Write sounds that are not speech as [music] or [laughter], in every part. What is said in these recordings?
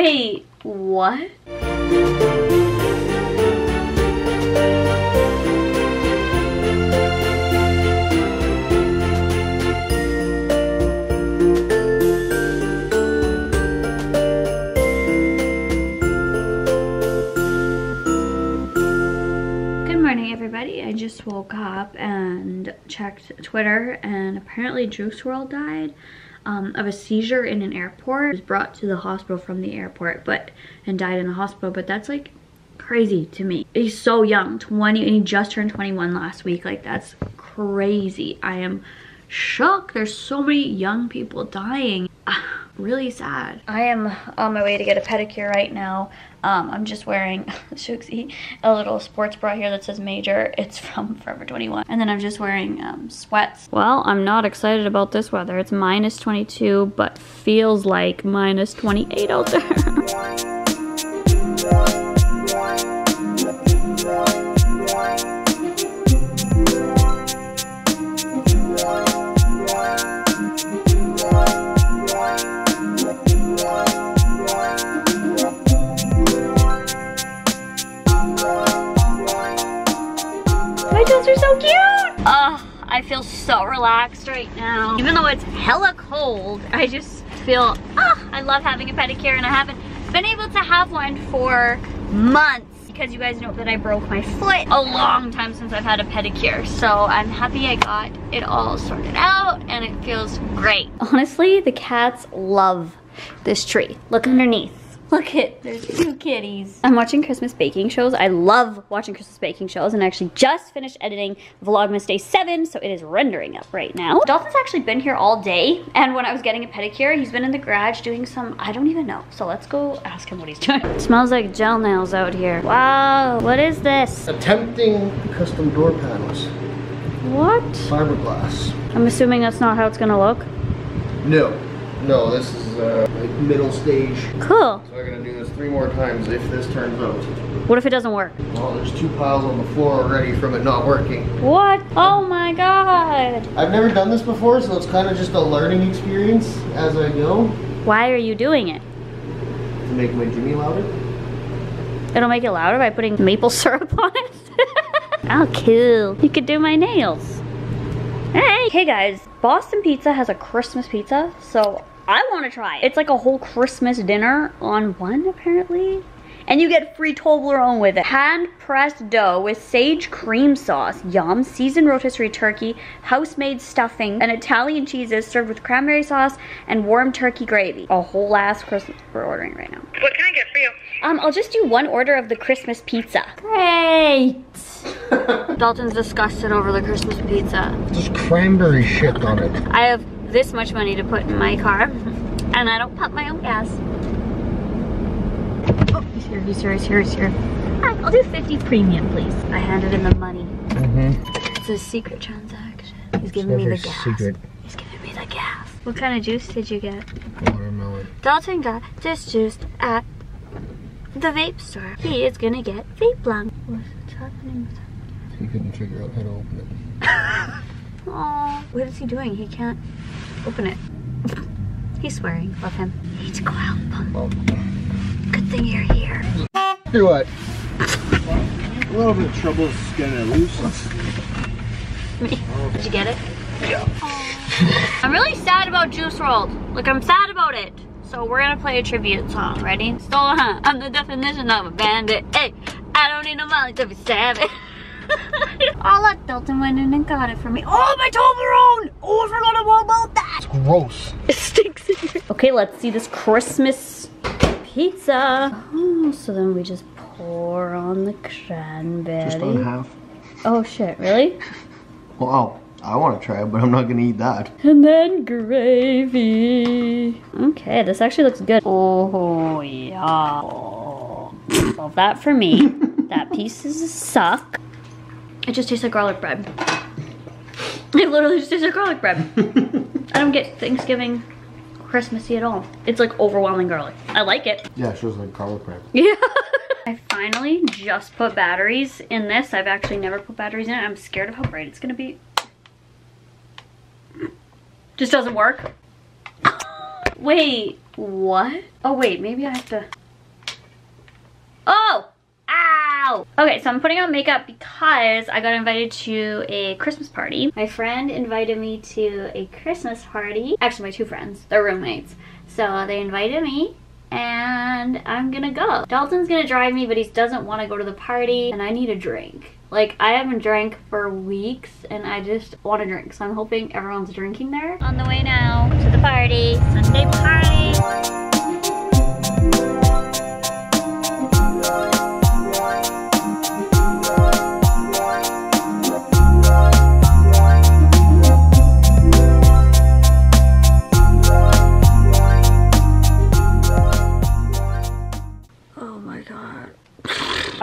Wait, what? Good morning, everybody. I just woke up and checked Twitter, and apparently Juice WRLD died um, of a seizure in an airport. He was brought to the hospital from the airport, but and died in the hospital. But that's like crazy to me. He's so young, 20, and he just turned 21 last week. Like that's crazy. I am shocked. There's so many young people dying. [sighs] really sad. I am on my way to get a pedicure right now. Um, I'm just wearing, [laughs] Shooksy, a little sports bra here that says major. It's from Forever 21. And then I'm just wearing um, sweats. Well, I'm not excited about this weather. It's minus 22, but feels like minus 28 out there. [laughs] relaxed right now. Even though it's hella cold, I just feel, ah, I love having a pedicure and I haven't been able to have one for months because you guys know that I broke my foot a long time since I've had a pedicure. So I'm happy I got it all sorted out and it feels great. Honestly, the cats love this tree. Look underneath. [laughs] Look it, there's two kitties. I'm watching Christmas baking shows. I love watching Christmas baking shows and I actually just finished editing Vlogmas Day 7, so it is rendering up right now. Dalton's actually been here all day and when I was getting a pedicure, he's been in the garage doing some, I don't even know. So let's go ask him what he's doing. It [laughs] smells like gel nails out here. Wow, what is this? Attempting custom door panels. What? Fiberglass. I'm assuming that's not how it's gonna look. No. No, this is uh, like middle stage. Cool. So I'm gonna do this three more times if this turns out. What if it doesn't work? Well, there's two piles on the floor already from it not working. What? Oh my god. I've never done this before, so it's kind of just a learning experience as I go Why are you doing it? to make my Jimmy louder. It'll make it louder by putting maple [laughs] syrup on it. [laughs] oh, cool. You could do my nails. Hey! Hey guys, Boston Pizza has a Christmas pizza, so I want to try it. It's like a whole Christmas dinner on one, apparently. And you get free Toblerone with it. Hand-pressed dough with sage cream sauce, yum, seasoned rotisserie turkey, house-made stuffing, and Italian cheeses served with cranberry sauce and warm turkey gravy. A whole ass Christmas. We're ordering right now. What can I get for you? Um, I'll just do one order of the Christmas pizza. Great. [laughs] Dalton's disgusted over the Christmas pizza. Just cranberry shit on it. I have this much money to put in my car, and I don't pump my own gas. Oh, he's here, he's here, he's here, he's here. Hi, I'll do 50 premium, please. I handed him the money. Mm-hmm. It's a secret transaction. He's giving me the gas. secret He's giving me the gas. What kind of juice did you get? watermelon. Dalton got this juice at the vape store. He is gonna get vape lung. What's happening with him? He couldn't figure out how to open it. [laughs] Aw, what is he doing? He can't open it. He's swearing. Love him. He needs to go out. Well, Good thing you're here. do what? A little bit of trouble getting it loose. Me. Did you get it? Yeah. I'm really sad about Juice WRLD. Like, I'm sad about it. So we're gonna play a tribute song. Ready? Stolen hunt. I'm the definition of a bandit. Hey, I don't need no money to be savage. [laughs] oh look, Dalton went in and got it for me. Oh, my Toblerone! Oh, I forgot all about that. It's Gross. It stinks in here. Okay, let's see this Christmas pizza. Oh, so then we just pour on the cranberry. Just on half. Oh shit, really? Wow. Oh, I want to try it, but I'm not gonna eat that. And then gravy. Okay, this actually looks good. Oh yeah. Oh. Well, that for me. [laughs] that piece is a suck. It just tastes like garlic bread. It literally just tastes like garlic bread. [laughs] I don't get Thanksgiving Christmassy at all. It's like overwhelming garlic. I like it. Yeah, it shows like garlic bread. [laughs] Yeah. I finally just put batteries in this. I've actually never put batteries in it. I'm scared of how bright it's gonna be. Just doesn't work. [gasps] Wait, What? Oh wait, maybe I have to. Oh! Ow! Okay, so I'm putting on makeup because I got invited to a Christmas party. My friend invited me to a Christmas party. Actually, my two friends. They're roommates. So they invited me and I'm gonna go. Dalton's gonna drive me, but he doesn't want to go to the party and I need a drink. Like, I haven't drank for weeks and I just want to drink. So I'm hoping everyone's drinking there. On the way now to the party. Sunday party.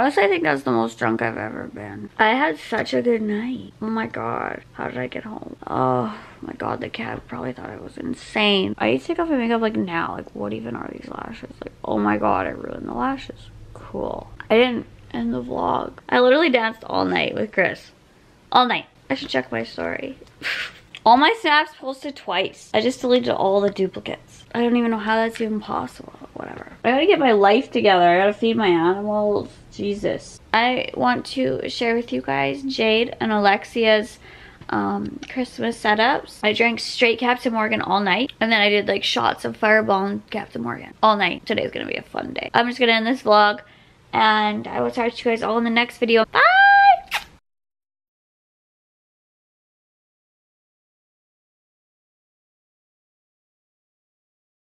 Honestly, I think that's the most drunk I've ever been. I had such a good night. Oh my god. How did I get home? Oh my god, the cab probably thought I was insane. I need to take off my makeup like now. Like, what even are these lashes? Like, oh my god, I ruined the lashes. Cool. I didn't end the vlog. I literally danced all night with Chris. All night. I should check my story. [sighs] all my snaps posted twice. I just deleted all the duplicates. I don't even know how that's even possible. Whatever. I gotta get my life together. I gotta feed my animals. Jesus. I want to share with you guys Jade and Alexia's um, Christmas setups. I drank straight Captain Morgan all night. And then I did like shots of Fireball and Captain Morgan all night. Today's gonna be a fun day. I'm just gonna end this vlog. And I will talk to you guys all in the next video. Bye!